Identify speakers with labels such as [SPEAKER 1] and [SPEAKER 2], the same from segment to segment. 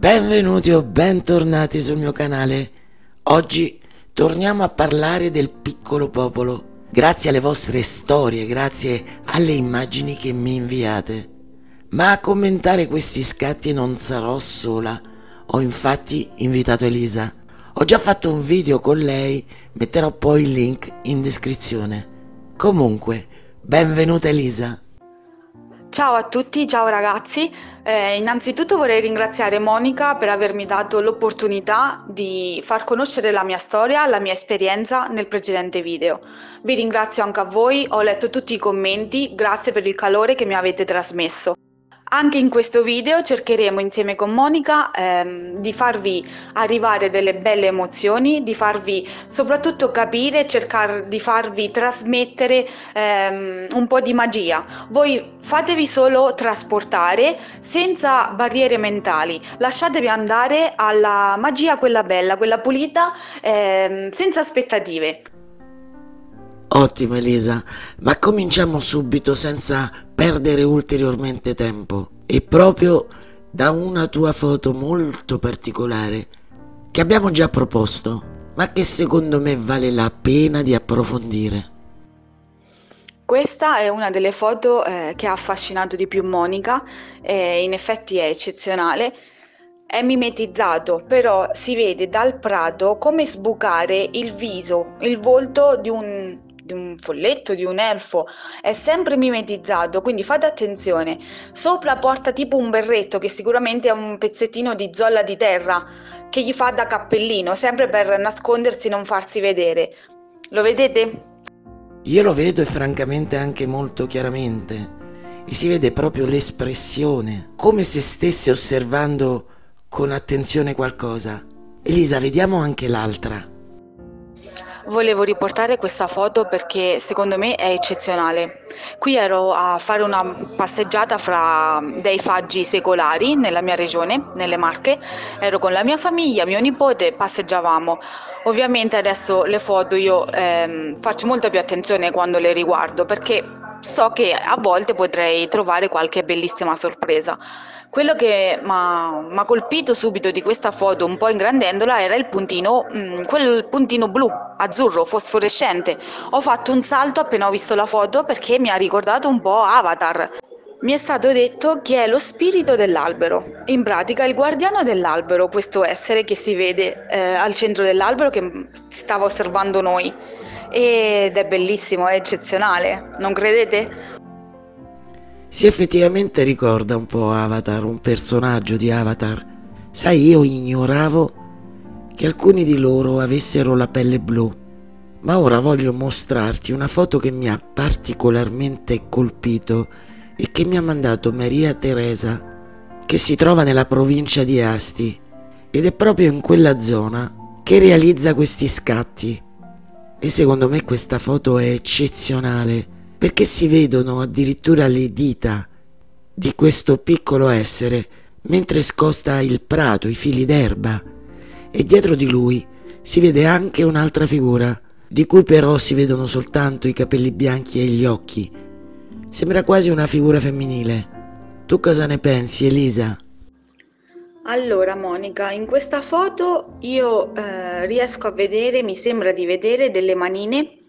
[SPEAKER 1] Benvenuti o bentornati sul mio canale. Oggi torniamo a parlare del piccolo popolo. Grazie alle vostre storie, grazie alle immagini che mi inviate. Ma a commentare questi scatti non sarò sola. Ho infatti invitato Elisa. Ho già fatto un video con lei, metterò poi il link in descrizione. Comunque, benvenuta Elisa.
[SPEAKER 2] Ciao a tutti, ciao ragazzi. Eh, innanzitutto vorrei ringraziare Monica per avermi dato l'opportunità di far conoscere la mia storia, la mia esperienza nel precedente video. Vi ringrazio anche a voi, ho letto tutti i commenti, grazie per il calore che mi avete trasmesso. Anche in questo video cercheremo insieme con Monica ehm, di farvi arrivare delle belle emozioni, di farvi soprattutto capire, cercare di farvi trasmettere ehm, un po' di magia. Voi fatevi solo trasportare senza barriere mentali, lasciatevi andare alla magia quella bella, quella pulita, ehm, senza aspettative.
[SPEAKER 1] Ottimo Elisa, ma cominciamo subito senza perdere ulteriormente tempo e proprio da una tua foto molto particolare che abbiamo già proposto, ma che secondo me vale la pena di approfondire.
[SPEAKER 2] Questa è una delle foto eh, che ha affascinato di più Monica, eh, in effetti è eccezionale. È mimetizzato, però si vede dal prato come sbucare il viso, il volto di un di un folletto, di un elfo, è sempre mimetizzato, quindi fate attenzione. Sopra porta tipo un berretto che sicuramente è un pezzettino di zolla di terra che gli fa da cappellino, sempre per nascondersi e non farsi vedere. Lo vedete?
[SPEAKER 1] Io lo vedo e francamente anche molto chiaramente. E si vede proprio l'espressione, come se stesse osservando con attenzione qualcosa. Elisa, vediamo anche l'altra.
[SPEAKER 2] Volevo riportare questa foto perché secondo me è eccezionale. Qui ero a fare una passeggiata fra dei faggi secolari nella mia regione, nelle Marche. Ero con la mia famiglia, mio nipote, passeggiavamo. Ovviamente adesso le foto io ehm, faccio molta più attenzione quando le riguardo perché so che a volte potrei trovare qualche bellissima sorpresa. Quello che mi ha colpito subito di questa foto, un po' ingrandendola, era il puntino, mh, mm, quel puntino blu, azzurro, fosforescente. Ho fatto un salto appena ho visto la foto perché mi ha ricordato un po' Avatar. Mi è stato detto che è lo spirito dell'albero, in pratica il guardiano dell'albero, questo essere che si vede eh, al centro dell'albero che stava osservando noi. Ed è bellissimo, è eccezionale, non credete?
[SPEAKER 1] Si effettivamente ricorda un po' Avatar, un personaggio di Avatar. Sai, io ignoravo che alcuni di loro avessero la pelle blu, ma ora voglio mostrarti una foto che mi ha particolarmente colpito e che mi ha mandato Maria Teresa, che si trova nella provincia di Asti ed è proprio in quella zona che realizza questi scatti. E secondo me questa foto è eccezionale perché si vedono addirittura le dita di questo piccolo essere mentre scosta il prato, i fili d'erba, e dietro di lui si vede anche un'altra figura, di cui però si vedono soltanto i capelli bianchi e gli occhi. Sembra quasi una figura femminile. Tu cosa ne pensi, Elisa?
[SPEAKER 2] Allora, Monica, in questa foto io eh, riesco a vedere, mi sembra di vedere delle manine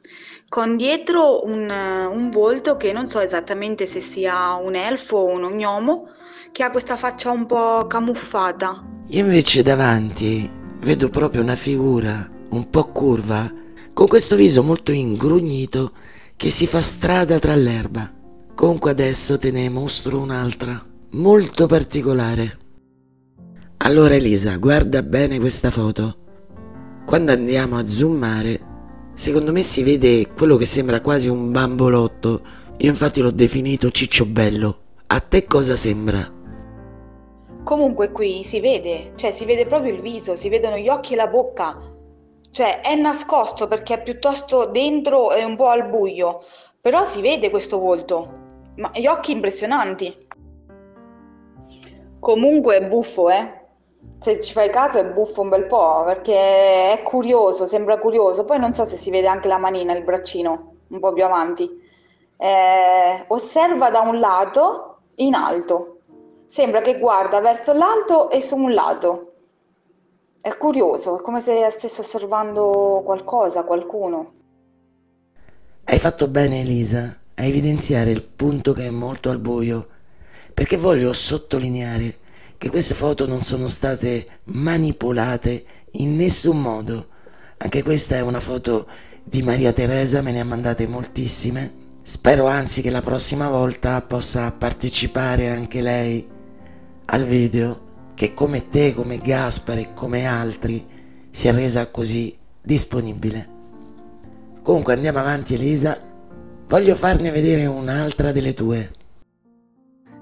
[SPEAKER 2] con dietro un, un volto che non so esattamente se sia un elfo o un gnomo, che ha questa faccia un po' camuffata.
[SPEAKER 1] Io invece davanti vedo proprio una figura un po' curva, con questo viso molto ingrugnito che si fa strada tra l'erba. Comunque adesso te ne mostro un'altra, molto particolare. Allora Elisa, guarda bene questa foto. Quando andiamo a zoomare Secondo me si vede quello che sembra quasi un bambolotto. Io infatti l'ho definito ciccio bello. A te cosa sembra?
[SPEAKER 2] Comunque qui si vede, cioè si vede proprio il viso, si vedono gli occhi e la bocca. Cioè è nascosto perché è piuttosto dentro e un po' al buio, però si vede questo volto. Ma gli occhi impressionanti. Comunque è buffo, eh? se ci fai caso è buffo un bel po' perché è curioso, sembra curioso. Poi non so se si vede anche la manina, il braccino, un po' più avanti. Eh, osserva da un lato in alto. Sembra che guarda verso l'alto e su un lato. È curioso, è come se stesse osservando qualcosa, qualcuno.
[SPEAKER 1] Hai fatto bene, Elisa, a evidenziare il punto che è molto al buio, perché voglio sottolineare che queste foto non sono state manipolate in nessun modo. Anche questa è una foto di Maria Teresa, me ne ha mandate moltissime. Spero anzi che la prossima volta possa partecipare anche lei al video che come te, come Gaspare, come altri si è resa così disponibile. Comunque andiamo avanti Elisa, voglio farne vedere un'altra delle tue.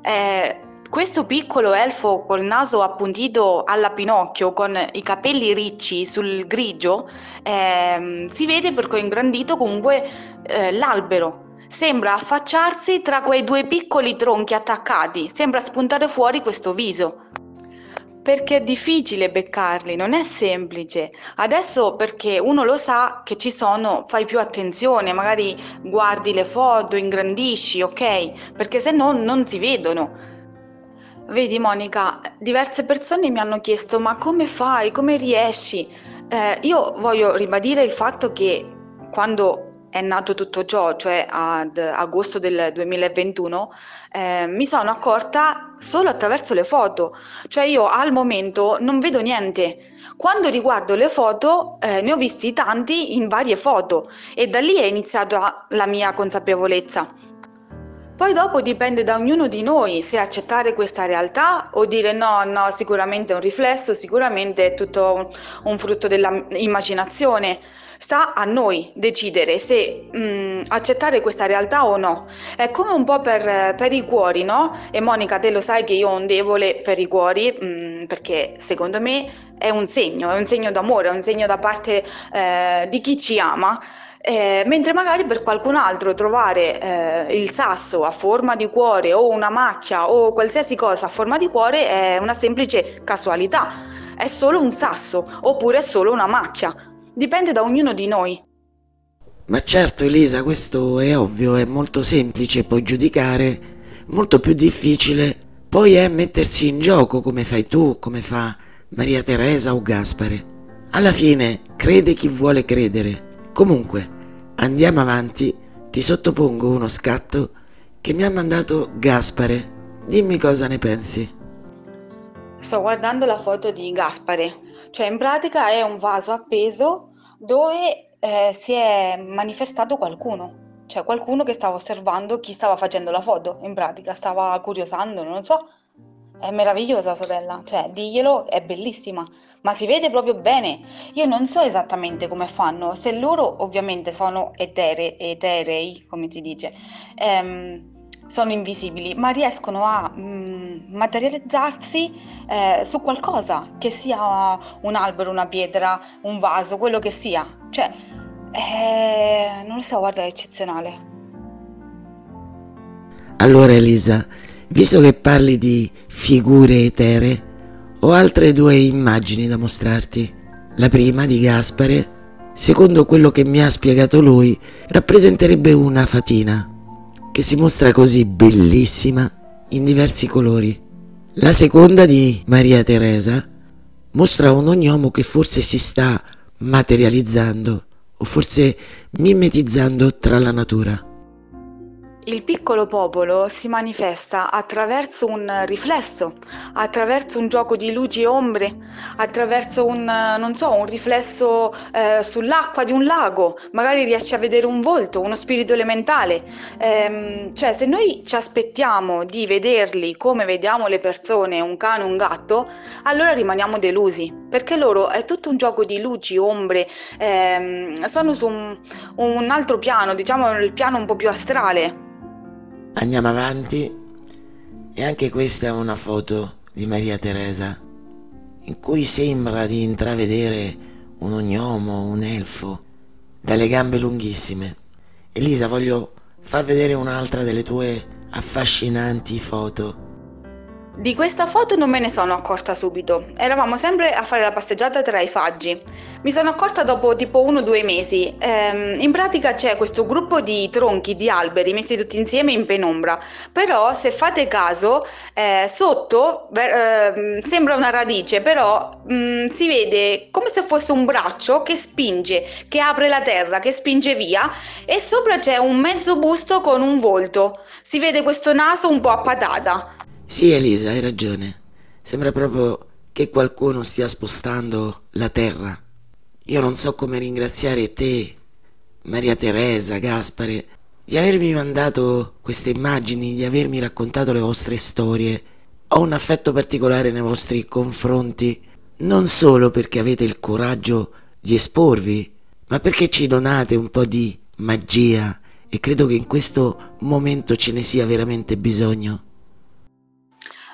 [SPEAKER 2] Eh, questo piccolo elfo col naso appuntito alla Pinocchio con i capelli ricci sul grigio eh, si vede perché ho ingrandito comunque eh, l'albero Sembra affacciarsi tra quei due piccoli tronchi attaccati, sembra spuntare fuori questo viso. Perché è difficile beccarli, non è semplice. Adesso perché uno lo sa che ci sono, fai più attenzione, magari guardi le foto, ingrandisci, ok? Perché se no non si vedono. Vedi Monica, diverse persone mi hanno chiesto ma come fai, come riesci? Eh, io voglio ribadire il fatto che quando è nato tutto ciò, cioè ad agosto del 2021, eh, mi sono accorta solo attraverso le foto, cioè io al momento non vedo niente. Quando riguardo le foto eh, ne ho visti tanti in varie foto e da lì è iniziata la mia consapevolezza. Poi dopo dipende da ognuno di noi se accettare questa realtà o dire no, no, sicuramente è un riflesso, sicuramente è tutto un, frutto dell'immaginazione. Sta a noi decidere se mh, mm, accettare questa realtà o no. È come un po' per, per, i cuori, no? E Monica, te lo sai che io ho un debole per i cuori mh, mm, perché secondo me è un segno, è un segno d'amore, è un segno da parte eh, di chi ci ama. Eh, mentre magari per qualcun altro trovare eh, il sasso a forma di cuore o una macchia o qualsiasi cosa a forma di cuore è una semplice casualità, è solo un sasso oppure è solo una macchia, dipende da ognuno di noi.
[SPEAKER 1] Ma certo Elisa, questo è ovvio, è molto semplice poi giudicare, molto più difficile poi è mettersi in gioco come fai tu, come fa Maria Teresa o Gaspare. Alla fine crede chi vuole credere Comunque, andiamo avanti, ti sottopongo uno scatto che mi ha mandato Gaspare. Dimmi cosa ne pensi.
[SPEAKER 2] Sto guardando la foto di Gaspare, cioè in pratica è un vaso appeso dove eh, si è manifestato qualcuno, cioè qualcuno che stava osservando chi stava facendo la foto, in pratica. Stava curiosando, non so, è meravigliosa sorella, cioè diglielo, è bellissima, ma si vede proprio bene. Io non so esattamente come fanno, se loro ovviamente sono etere, eterei, come si dice, ehm, sono invisibili, ma riescono a mm, materializzarsi eh, su qualcosa, che sia un albero, una pietra, un vaso, quello che sia. Cioè, eh, non lo so, guarda, è eccezionale.
[SPEAKER 1] Allora Elisa, Visto che parli di figure etere, ho altre due immagini da mostrarti. La prima di Gaspare, secondo quello che mi ha spiegato lui, rappresenterebbe una fatina, che si mostra così bellissima in diversi colori. La seconda di Maria Teresa mostra un ognomo che forse si sta materializzando o forse mimetizzando tra la natura.
[SPEAKER 2] Il piccolo popolo si manifesta attraverso un riflesso, attraverso un gioco di luci e ombre, attraverso un, non so, un riflesso eh, sull'acqua di un lago, magari riesci a vedere un volto, uno spirito elementale. Ehm, cioè, se noi ci aspettiamo di vederli come vediamo le persone, un cane, un gatto, allora rimaniamo delusi, perché loro è tutto un gioco di luci, ombre, ehm, sono su un, un altro piano, diciamo il piano un po' più astrale.
[SPEAKER 1] Andiamo avanti e anche questa è una foto di Maria Teresa in cui sembra di intravedere un ognomo, un elfo, dalle gambe lunghissime. Elisa, voglio far vedere un'altra delle tue affascinanti foto.
[SPEAKER 2] Di questa foto non me ne sono accorta subito. Eravamo sempre a fare la passeggiata tra i faggi. Mi sono accorta dopo tipo uno o due mesi. Ehm, in pratica c'è questo gruppo di tronchi di alberi messi tutti insieme in penombra. Però se fate caso, eh, sotto eh, sembra una radice, però mh, mm, si vede come se fosse un braccio che spinge, che apre la terra, che spinge via e sopra c'è un mezzo busto con un volto. Si vede questo naso un po' a patata.
[SPEAKER 1] Sì, Elisa, hai ragione. Sembra proprio che qualcuno stia spostando la terra. Io non so come ringraziare te, Maria Teresa, Gaspare, di avermi mandato queste immagini, di avermi raccontato le vostre storie. Ho un affetto particolare nei vostri confronti, non solo perché avete il coraggio di esporvi, ma perché ci donate un po' di magia e credo che in questo momento ce ne sia veramente bisogno.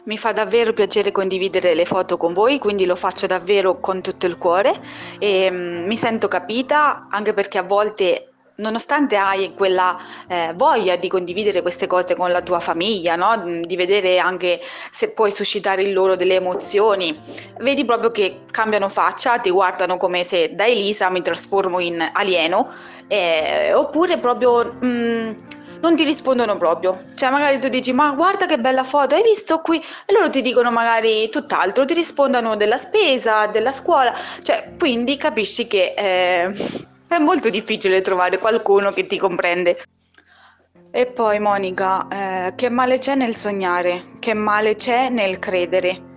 [SPEAKER 2] Mi fa davvero piacere condividere le foto con voi, quindi lo faccio davvero con tutto il cuore e um, mi sento capita anche perché a volte nonostante hai quella eh, voglia di condividere queste cose con la tua famiglia, no? Mm, di vedere anche se puoi suscitare in loro delle emozioni, vedi proprio che cambiano faccia, ti guardano come se da Elisa mi trasformo in alieno, eh, oppure proprio... Mm, non ti rispondono proprio. Cioè, magari tu dici, ma guarda che bella foto, hai visto qui? E loro ti dicono magari tutt'altro, ti rispondono della spesa, della scuola. Cioè, quindi capisci che eh, è molto difficile trovare qualcuno che ti comprende. E poi, Monica, eh, che male c'è nel sognare? Che male c'è nel credere?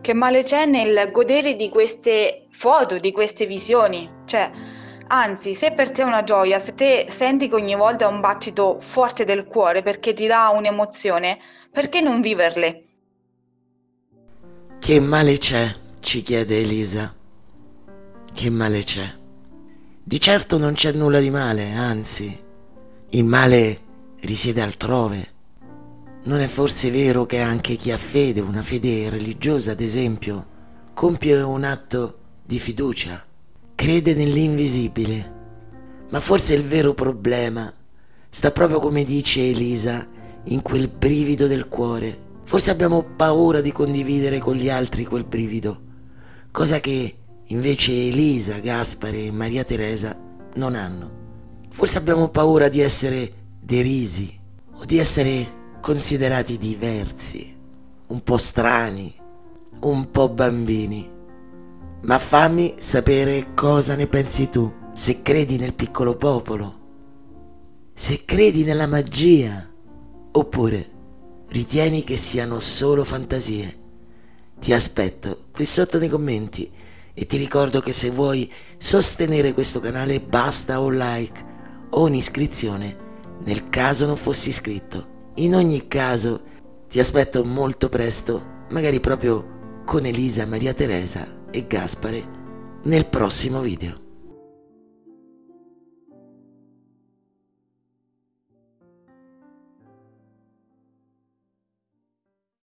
[SPEAKER 2] Che male c'è nel godere di queste foto, di queste visioni? Cioè, Anzi, se per te è una gioia, se te senti che ogni volta è un battito forte del cuore perché ti dà un'emozione, perché non viverle?
[SPEAKER 1] Che male c'è? ci chiede Elisa. Che male c'è? Di certo non c'è nulla di male, anzi, il male risiede altrove. Non è forse vero che anche chi ha fede, una fede religiosa ad esempio, compie un atto di fiducia? Crede nell'invisibile. Ma forse il vero problema sta proprio come dice Elisa, in quel brivido del cuore. Forse abbiamo paura di condividere con gli altri quel brivido, cosa che invece Elisa, Gaspare e Maria Teresa non hanno. Forse abbiamo paura di essere derisi o di essere considerati diversi, un po' strani, un po' bambini. Ma fammi sapere cosa ne pensi tu, se credi nel piccolo popolo, se credi nella magia, oppure ritieni che siano solo fantasie. Ti aspetto qui sotto nei commenti e ti ricordo che se vuoi sostenere questo canale basta un like o un'iscrizione nel caso non fossi iscritto. In ogni caso ti aspetto molto presto, magari proprio con Elisa Maria Teresa e Gaspare nel prossimo video.